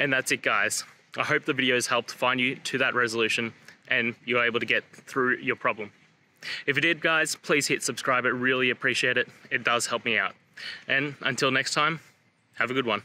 And that's it guys. I hope the video has helped find you to that resolution and you're able to get through your problem. If it did guys, please hit subscribe, I really appreciate it. It does help me out. And until next time, have a good one.